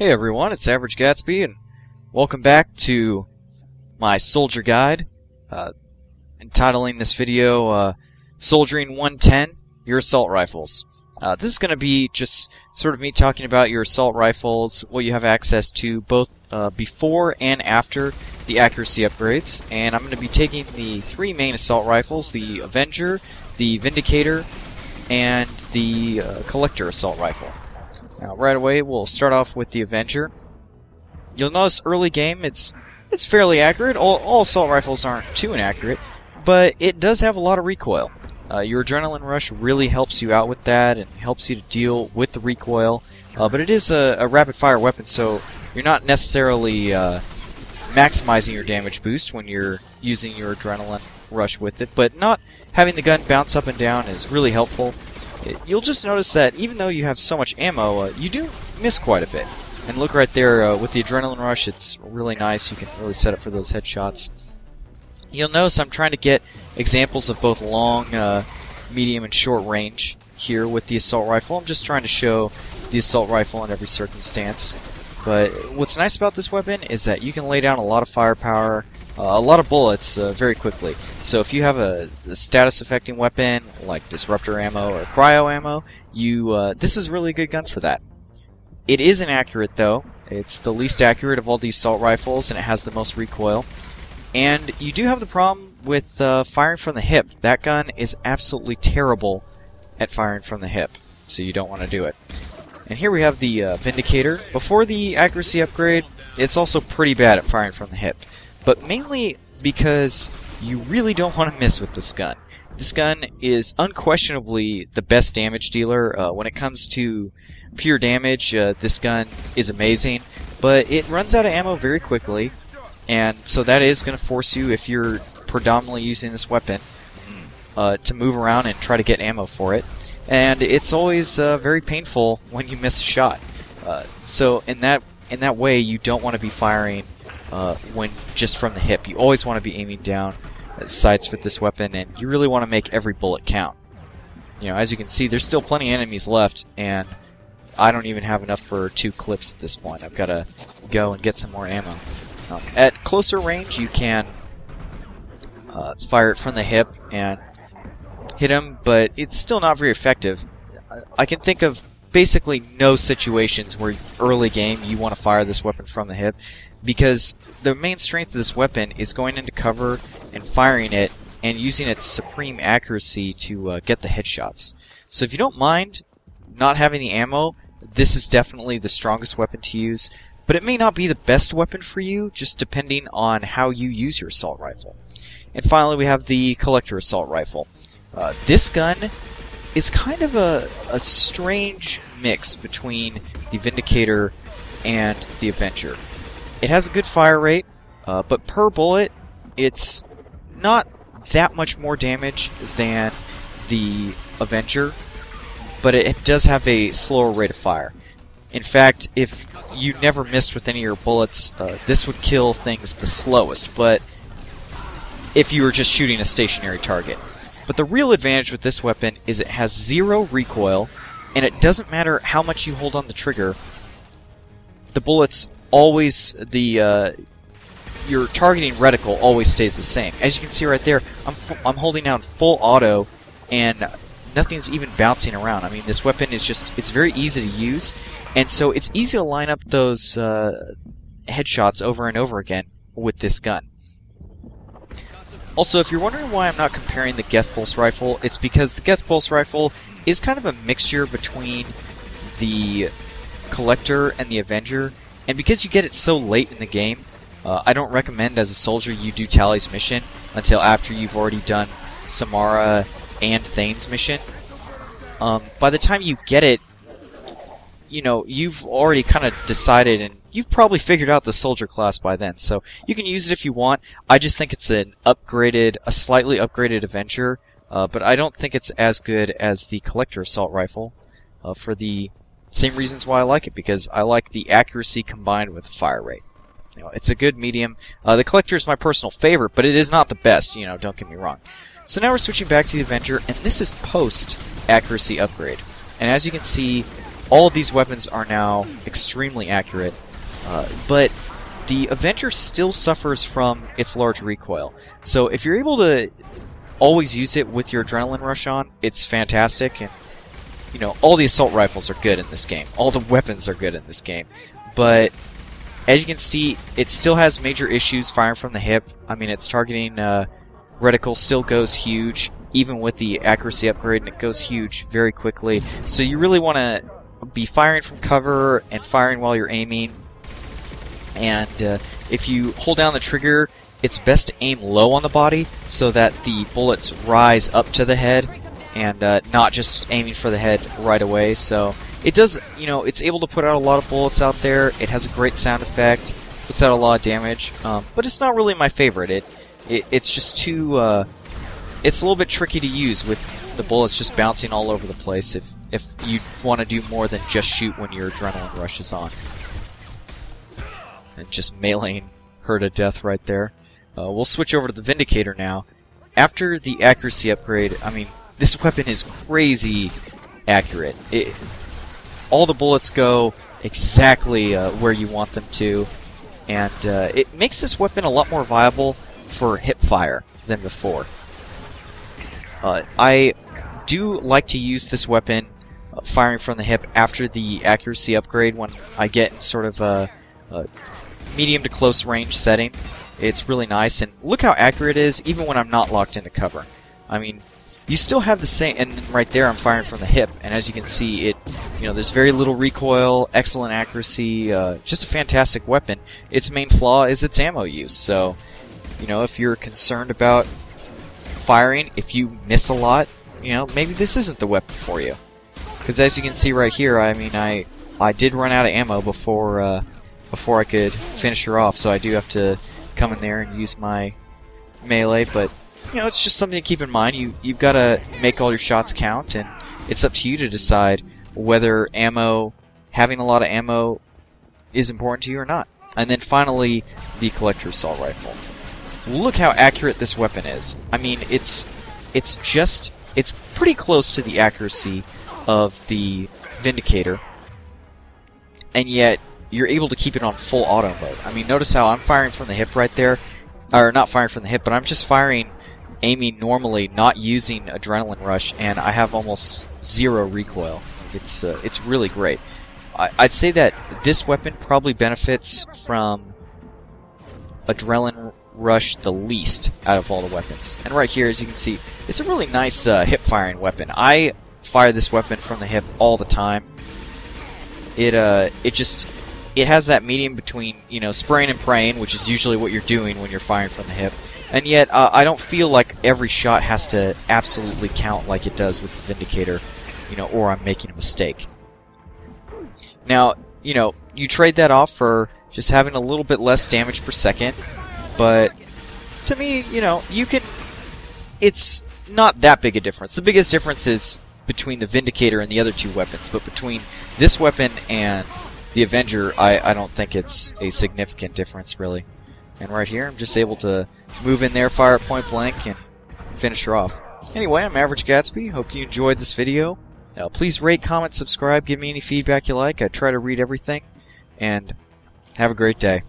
Hey everyone, it's Average Gatsby, and welcome back to my soldier guide, uh, entitling this video uh, Soldiering 110 Your Assault Rifles. Uh, this is going to be just sort of me talking about your assault rifles, what you have access to both uh, before and after the accuracy upgrades, and I'm going to be taking the three main assault rifles the Avenger, the Vindicator, and the uh, Collector assault rifle. Now, right away, we'll start off with the Avenger. You'll notice early game, it's it's fairly accurate. All, all assault rifles aren't too inaccurate, but it does have a lot of recoil. Uh, your adrenaline rush really helps you out with that and helps you to deal with the recoil. Uh, but it is a, a, rapid fire weapon, so you're not necessarily uh, maximizing your damage boost when you're using your adrenaline rush with it. But not having the gun bounce up and down is really helpful you'll just notice that even though you have so much ammo, uh, you do miss quite a bit. And look right there, uh, with the Adrenaline Rush, it's really nice. You can really set up for those headshots. You'll notice I'm trying to get examples of both long, uh, medium, and short range here with the Assault Rifle. I'm just trying to show the Assault Rifle in every circumstance. But what's nice about this weapon is that you can lay down a lot of firepower, uh, a lot of bullets uh, very quickly. So if you have a, a, status affecting weapon like disruptor ammo or cryo ammo, you uh, this is really a good gun for that. It is inaccurate though. It's the least accurate of all these assault rifles, and it has the most recoil. And you do have the problem with uh, firing from the hip. That gun is absolutely terrible at firing from the hip, so you don't want to do it. And here we have the uh, Vindicator. Before the accuracy upgrade, it's also pretty bad at firing from the hip but mainly because you really don't want to miss with this gun. This gun is unquestionably the best damage dealer. Uh, when it comes to pure damage, uh, this gun is amazing, but it runs out of ammo very quickly, and so that is going to force you, if you're predominantly using this weapon, uh, to move around and try to get ammo for it. And it's always uh, very painful when you miss a shot. Uh, so in that in that way, you don't want to be firing uh, when just from the hip. You always want to be aiming down at sights with this weapon, and you really want to make every bullet count. You know, as you can see, there's still plenty of enemies left, and I don't even have enough for two clips at this point. I've got to go and get some more ammo. Um, at closer range, you can uh, fire it from the hip and hit him, but it's still not very effective. I can think of basically no situations where early game you want to fire this weapon from the hip because the main strength of this weapon is going into cover and firing it and using its supreme accuracy to uh, get the headshots. So if you don't mind not having the ammo, this is definitely the strongest weapon to use, but it may not be the best weapon for you, just depending on how you use your assault rifle. And finally, we have the Collector Assault Rifle. Uh, this gun is kind of a, a strange mix between the Vindicator and the Avenger. It has a good fire rate, uh, but per bullet, it's not that much more damage than the Avenger, but it, it does have a slower rate of fire. In fact, if you never missed with any of your bullets, uh, this would kill things the slowest, but if you were just shooting a stationary target. But the real advantage with this weapon is it has zero recoil, and it doesn't matter how much you hold on the trigger, the bullets always the uh, your targeting reticle always stays the same. As you can see right there, I'm I'm holding down full auto, and nothing's even bouncing around. I mean, this weapon is just it's very easy to use, and so it's easy to line up those uh, headshots over and over again with this gun. Also, if you're wondering why I'm not comparing the Geth Pulse rifle, it's because the Geth Pulse rifle is kind of a mixture between the Collector and the Avenger, and because you get it so late in the game, uh, I don't recommend as a soldier you do Tali's mission until after you've already done Samara and Thane's mission. Um, by the time you get it, you know, you've already kind of decided and you've probably figured out the soldier class by then, so you can use it if you want. I just think it's an upgraded, a slightly upgraded Avenger, uh, but I don't think it's as good as the Collector Assault Rifle uh, for the same reasons why I like it, because I like the accuracy combined with fire rate. You know, it's a good medium. Uh, the Collector is my personal favorite, but it is not the best, you know, don't get me wrong. So now we're switching back to the Avenger, and this is post accuracy upgrade. And as you can see, all of these weapons are now extremely accurate, uh, but the Avenger still suffers from its large recoil. So if you're able to always use it with your adrenaline rush on, it's fantastic. And you know, all the assault rifles are good in this game. All the weapons are good in this game. But as you can see, it still has major issues firing from the hip. I mean, its targeting uh, reticle still goes huge, even with the accuracy upgrade, and it goes huge very quickly. So you really want to be firing from cover and firing while you're aiming. And uh, if you hold down the trigger, it's best to aim low on the body so that the bullets rise up to the head and uh, not just aiming for the head right away. So it does, you know, it's able to put out a lot of bullets out there. It has a great sound effect, puts out a lot of damage, um, but it's not really my favorite. It, it it's just too, uh, it's a little bit tricky to use with the bullets just bouncing all over the place. If if you want to do more than just shoot when your adrenaline rush is on, and just meleeing her to death right there. Uh, we'll switch over to the Vindicator now. After the accuracy upgrade, I mean, this weapon is crazy accurate. It, all the bullets go exactly uh, where you want them to, and uh, it makes this weapon a lot more viable for hip fire than before. Uh, I do like to use this weapon uh, firing from the hip after the accuracy upgrade when I get sort of a, a medium to close range setting. It's really nice, and look how accurate it is even when I'm not locked into cover. I mean, you still have the same, and right there I'm firing from the hip, and as you can see, it, you know, there's very little recoil, excellent accuracy, uh, just a fantastic weapon. Its main flaw is its ammo use, so, you know, if you're concerned about firing, if you miss a lot, you know, maybe this isn't the weapon for you. Because as you can see right here, I mean, I I did run out of ammo before uh, before I could finish her off, so I do have to come in there and use my melee, but you know, it's just something to keep in mind. You you've got to make all your shots count, and it's up to you to decide whether ammo, having a lot of ammo, is important to you or not. And then finally, the collector assault rifle. Look how accurate this weapon is. I mean, it's it's just it's pretty close to the accuracy of the Vindicator, and yet you're able to keep it on full auto mode. I mean, notice how I'm firing from the hip right there, or not firing from the hip, but I'm just firing aiming normally, not using adrenaline rush, and I have almost zero recoil. It's uh, it's really great. I, I'd say that this weapon probably benefits from adrenaline rush the least out of all the weapons. And right here, as you can see, it's a really nice uh, hip firing weapon. I fire this weapon from the hip all the time. It uh, it just it has that medium between you know spraying and praying, which is usually what you're doing when you're firing from the hip, and yet, uh, I don't feel like every shot has to absolutely count like it does with the Vindicator, you know, or I'm making a mistake. Now, you know, you trade that off for just having a little bit less damage per second, but to me, you know, you can. It's not that big a difference. The biggest difference is between the Vindicator and the other two weapons, but between this weapon and the Avenger, I, I don't think it's a significant difference, really. And right here, I'm just able to move in there, fire point blank, and finish her off. Anyway, I'm Average Gatsby. Hope you enjoyed this video. Uh, please rate, comment, subscribe, give me any feedback you like. I try to read everything. And have a great day.